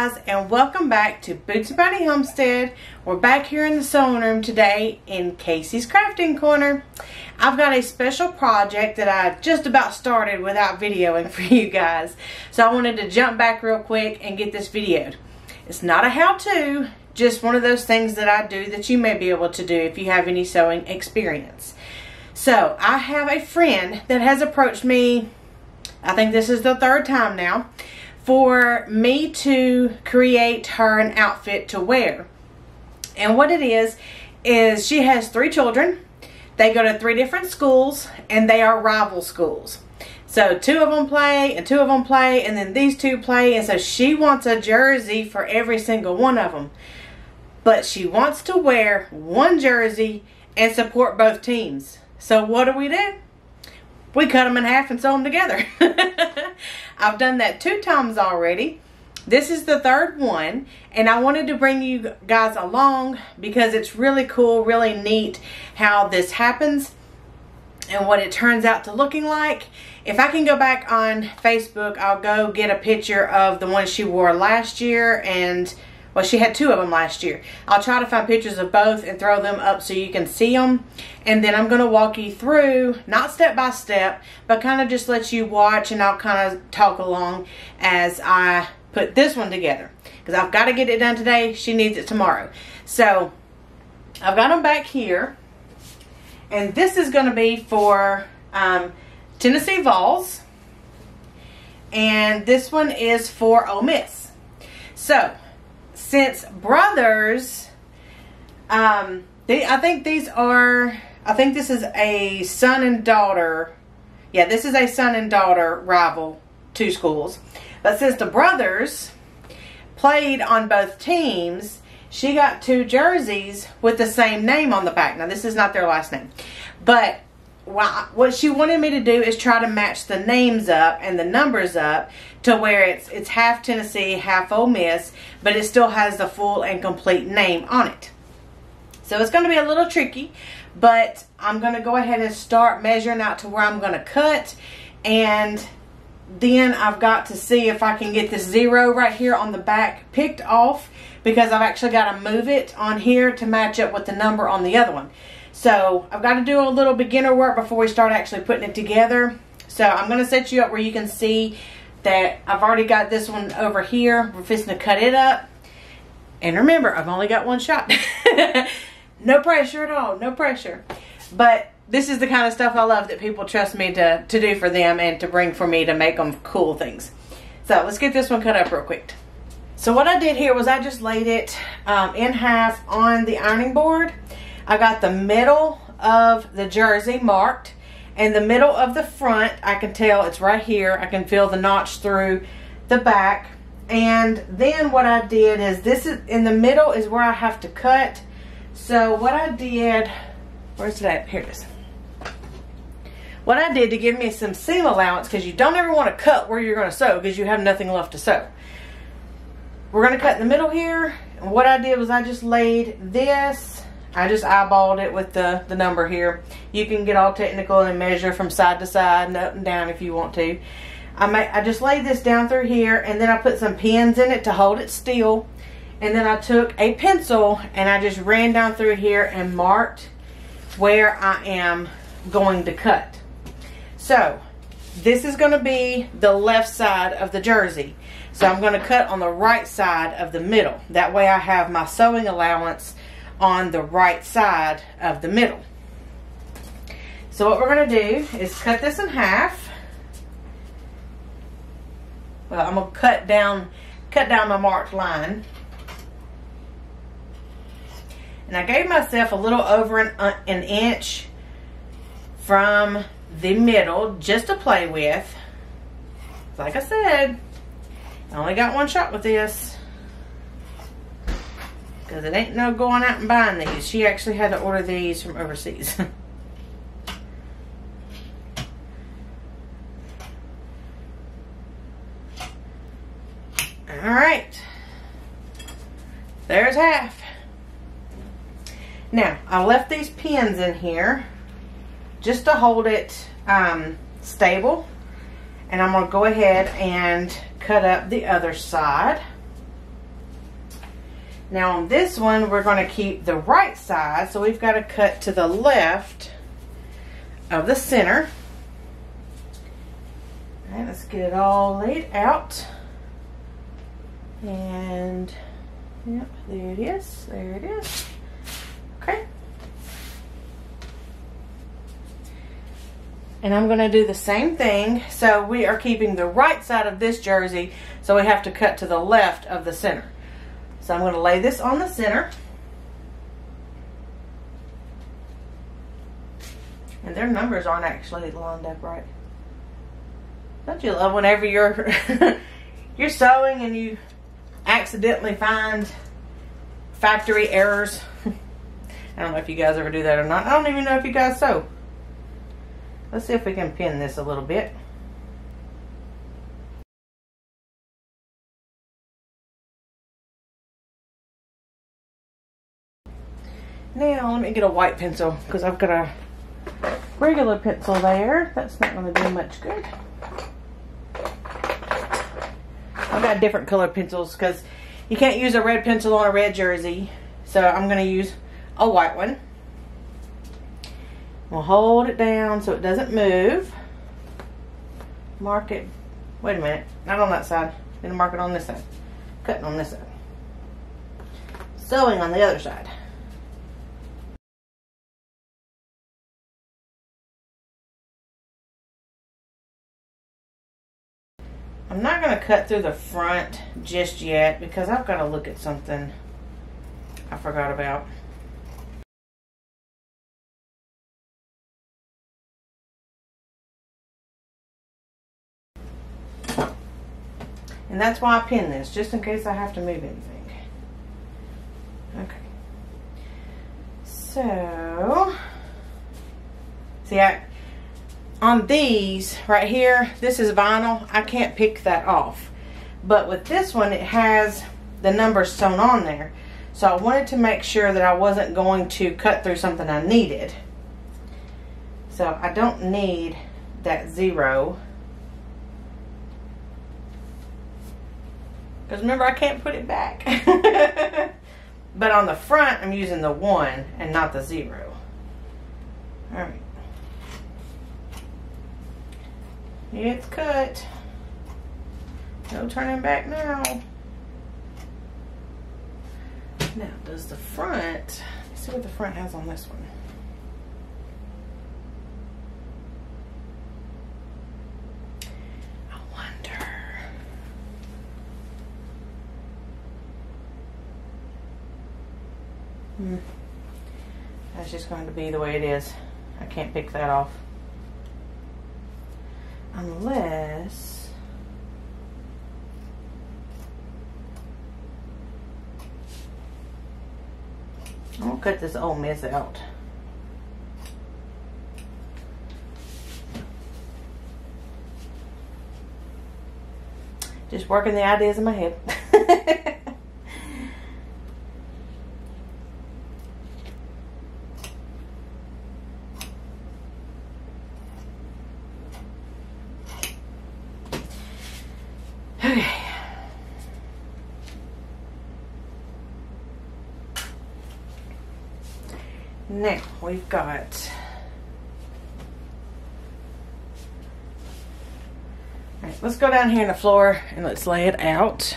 guys and welcome back to Boots and Bounty Homestead. We're back here in the sewing room today in Casey's Crafting Corner. I've got a special project that I just about started without videoing for you guys. So I wanted to jump back real quick and get this videoed. It's not a how-to, just one of those things that I do that you may be able to do if you have any sewing experience. So I have a friend that has approached me, I think this is the third time now, for me to create her an outfit to wear. And what it is, is she has three children. They go to three different schools and they are rival schools. So two of them play and two of them play and then these two play. And so she wants a jersey for every single one of them. But she wants to wear one jersey and support both teams. So what do we do? We cut them in half and sew them together. I've done that two times already. This is the third one and I wanted to bring you guys along because it's really cool, really neat how this happens and what it turns out to looking like. If I can go back on Facebook, I'll go get a picture of the one she wore last year and well, she had two of them last year. I'll try to find pictures of both and throw them up so you can see them. And then I'm going to walk you through, not step by step, but kind of just let you watch and I'll kind of talk along as I put this one together. Because I've got to get it done today. She needs it tomorrow. So, I've got them back here. And this is going to be for um, Tennessee Vols. And this one is for Ole Miss. So, since brothers, um, they, I think these are, I think this is a son and daughter. Yeah, this is a son and daughter rival, two schools. But since the brothers played on both teams, she got two jerseys with the same name on the back. Now, this is not their last name. But what she wanted me to do is try to match the names up and the numbers up to where it's it's half Tennessee, half Ole Miss, but it still has the full and complete name on it. So it's going to be a little tricky, but I'm going to go ahead and start measuring out to where I'm going to cut and then I've got to see if I can get this zero right here on the back picked off because I've actually got to move it on here to match up with the number on the other one. So I've got to do a little beginner work before we start actually putting it together. So I'm going to set you up where you can see that I've already got this one over here. We're fixing to cut it up. And remember, I've only got one shot. no pressure at all. No pressure. But this is the kind of stuff I love that people trust me to, to do for them and to bring for me to make them cool things. So let's get this one cut up real quick. So what I did here was I just laid it um, in half on the ironing board. I got the middle of the jersey marked. And the middle of the front I can tell it's right here. I can feel the notch through the back. And then what I did is this is in the middle is where I have to cut. So what I did where's that here it is. What I did to give me some seam allowance because you don't ever want to cut where you're going to sew because you have nothing left to sew. We're going to cut in the middle here. And what I did was I just laid this I just eyeballed it with the, the number here. You can get all technical and measure from side to side and up and down if you want to. I, may, I just laid this down through here and then I put some pins in it to hold it still. And then I took a pencil and I just ran down through here and marked where I am going to cut. So, this is going to be the left side of the jersey. So I'm going to cut on the right side of the middle. That way I have my sewing allowance on the right side of the middle. So what we're going to do is cut this in half. Well, I'm going to cut down, cut down my marked line. And I gave myself a little over an, uh, an inch from the middle just to play with. Like I said, I only got one shot with this. Because it ain't no going out and buying these. She actually had to order these from overseas. Alright. There's half. Now, I left these pins in here just to hold it um, stable. And I'm going to go ahead and cut up the other side. Now on this one, we're going to keep the right side, so we've got to cut to the left of the center. All right, let's get it all laid out. And, yep, there it is, there it is. Okay. And I'm going to do the same thing. So we are keeping the right side of this jersey, so we have to cut to the left of the center. So I'm going to lay this on the center. And their numbers aren't actually lined up right. Don't you love whenever you're you're sewing and you accidentally find factory errors? I don't know if you guys ever do that or not. I don't even know if you guys sew. Let's see if we can pin this a little bit. Now, let me get a white pencil because I've got a regular pencil there. That's not going to do much good. I've got different colored pencils because you can't use a red pencil on a red jersey. So I'm going to use a white one. We'll hold it down so it doesn't move. Mark it. Wait a minute. Not on that side. Gonna mark it on this side. Cutting on this side. Sewing on the other side. I'm not going to cut through the front just yet because I've got to look at something I forgot about. And that's why I pin this, just in case I have to move anything. Okay. So, see, I, on these right here, this is vinyl. I can't pick that off. But with this one, it has the numbers sewn on there. So I wanted to make sure that I wasn't going to cut through something I needed. So I don't need that zero. Because remember, I can't put it back. but on the front, I'm using the one and not the zero. All right. It's cut. No turning back now. Now, does the front, let's see what the front has on this one. I wonder. Hmm. That's just going to be the way it is. I can't pick that off. Unless... I'm to cut this old mess out. Just working the ideas in my head. Now we've got Alright, let's go down here on the floor and let's lay it out.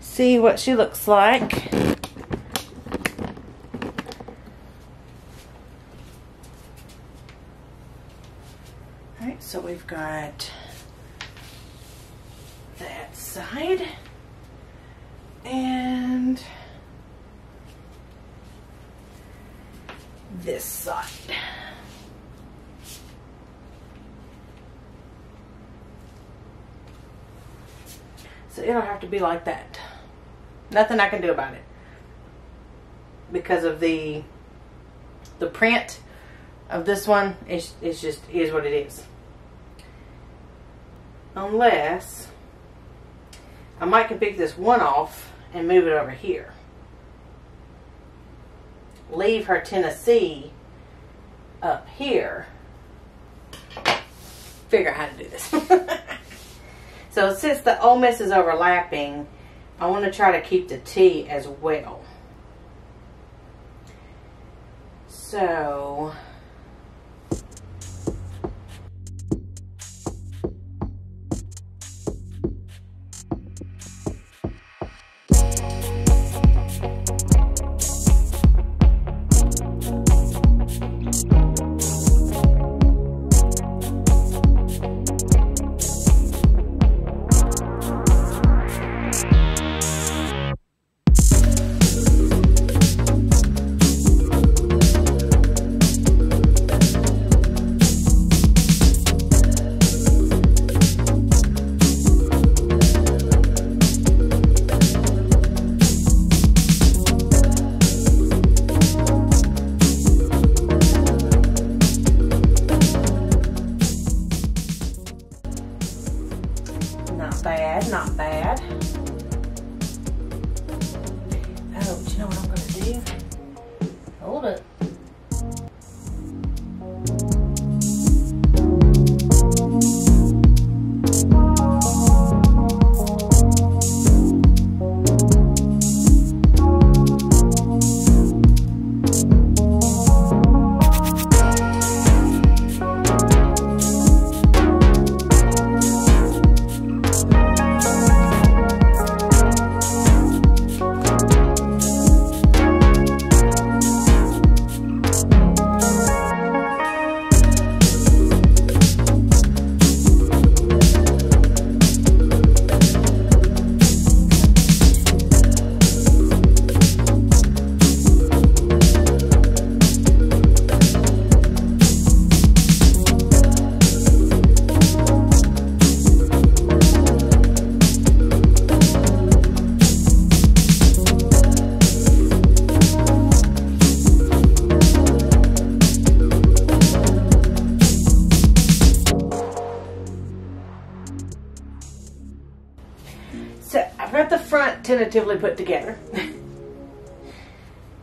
See what she looks like. Alright, so we've got that side and this side. So it'll have to be like that. Nothing I can do about it. Because of the the print of this one, it's, it's just is what it is. Unless I might can pick this one off and move it over here leave her Tennessee up here. Figure out how to do this. so since the Ole Miss is overlapping I want to try to keep the T as well. So front put together.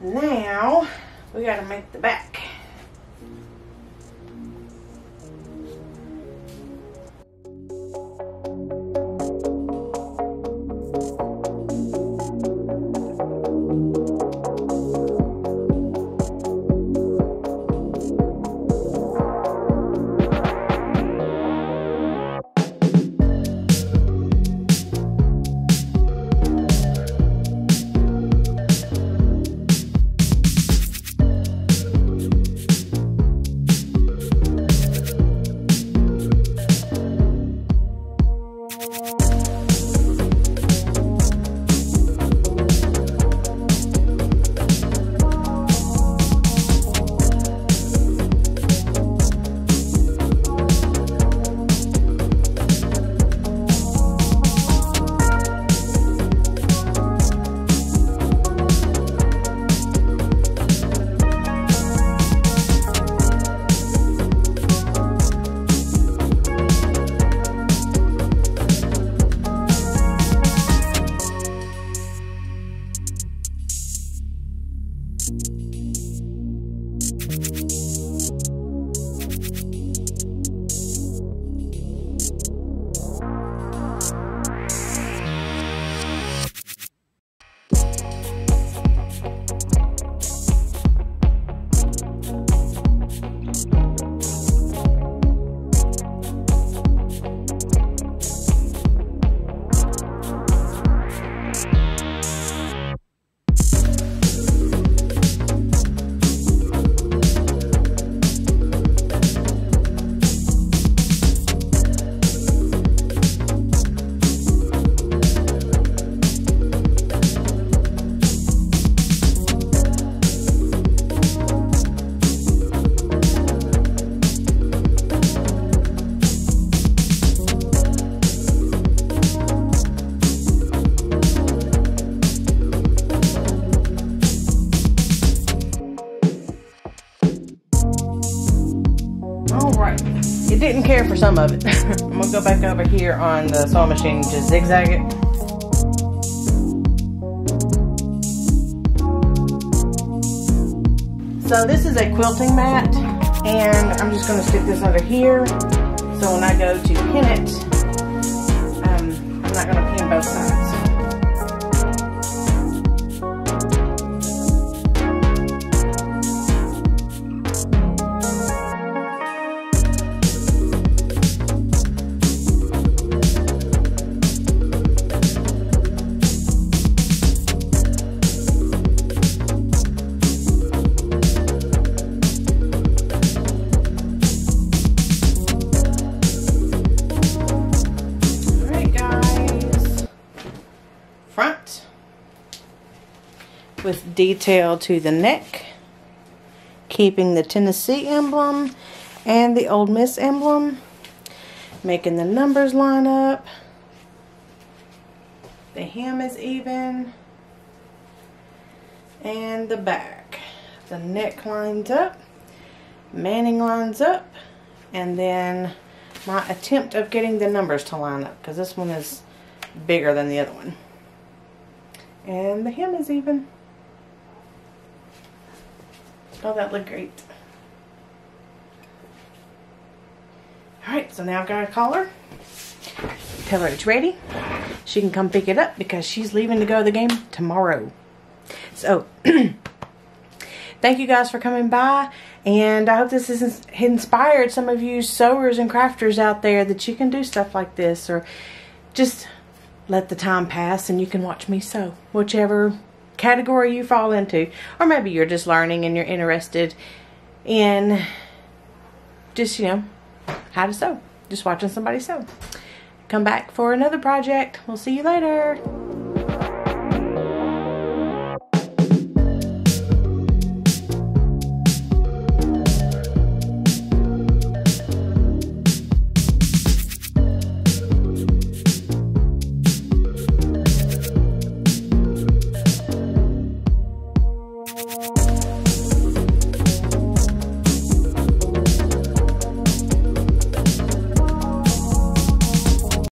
now we gotta make the back. Didn't care for some of it. I'm gonna go back over here on the sewing machine and just zigzag it. So this is a quilting mat and I'm just gonna stick this under here. So when I go to pin it, um, I'm not gonna pin both sides. Detail to the neck, keeping the Tennessee emblem and the Ole Miss emblem, making the numbers line up. The hem is even, and the back. The neck lines up, manning lines up, and then my attempt of getting the numbers to line up because this one is bigger than the other one. And the hem is even. Oh, that looked great. Alright, so now I've got a collar. Tell her it's ready. She can come pick it up because she's leaving to go to the game tomorrow. So, thank you guys for coming by. And I hope this has inspired some of you sewers and crafters out there that you can do stuff like this or just let the time pass and you can watch me sew. Whichever category you fall into. Or maybe you're just learning and you're interested in just, you know, how to sew. Just watching somebody sew. Come back for another project. We'll see you later.